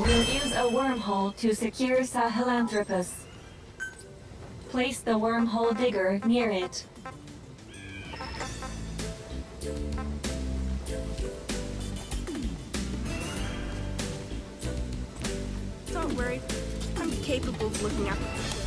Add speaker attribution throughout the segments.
Speaker 1: We'll use a wormhole to secure Sahelanthropus. Place the wormhole digger near it.
Speaker 2: Don't worry. I'm capable of looking after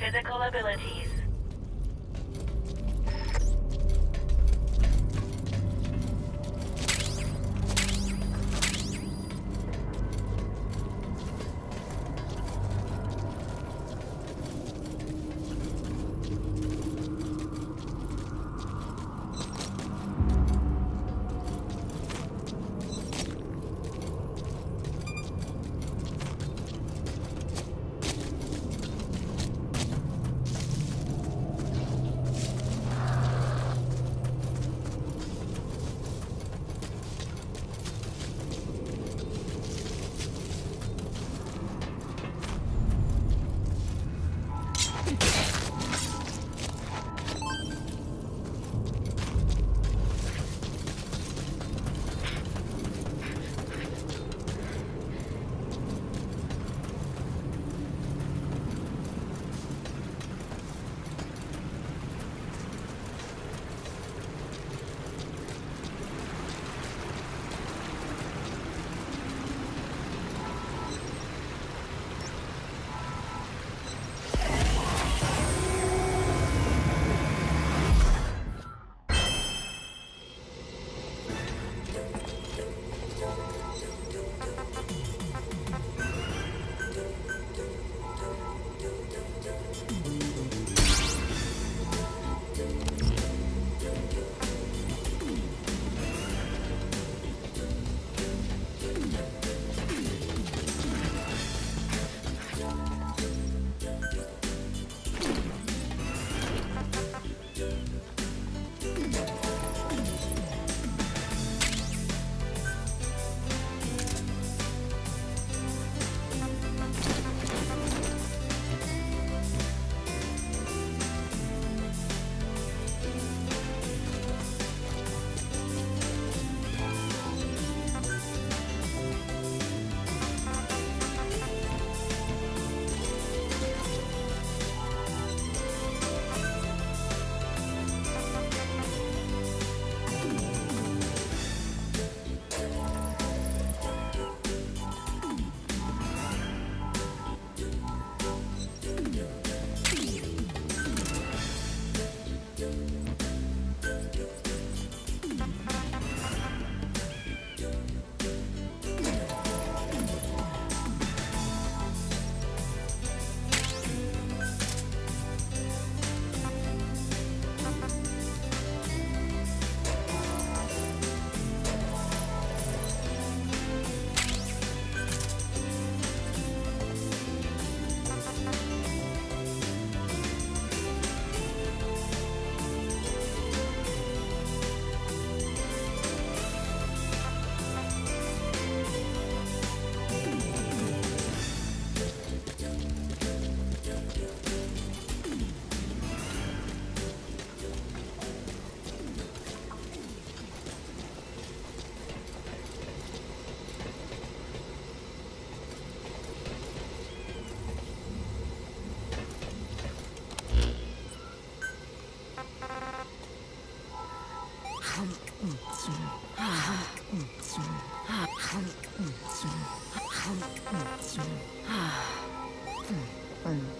Speaker 3: physical abilities. 음.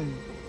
Speaker 3: Mm.